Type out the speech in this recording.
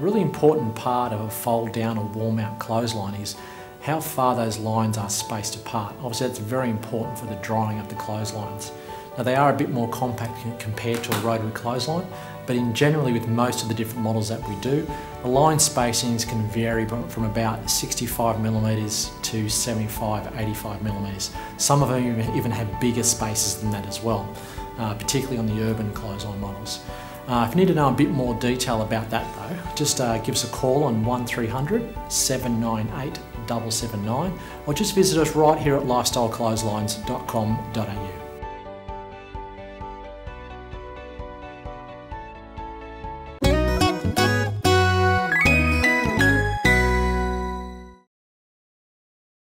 Really important part of a fold down or wall mount clothesline is how far those lines are spaced apart. Obviously that's very important for the drying of the clotheslines. Now they are a bit more compact compared to a rotary clothesline, but in generally with most of the different models that we do, the line spacings can vary from about 65 millimeters to 75, 85 millimeters. Some of them even have bigger spaces than that as well, uh, particularly on the urban clothesline models. Uh, if you need to know a bit more detail about that though, just uh, give us a call on 1300 798 779 or just visit us right here at lifestyleclotheslines.com.au.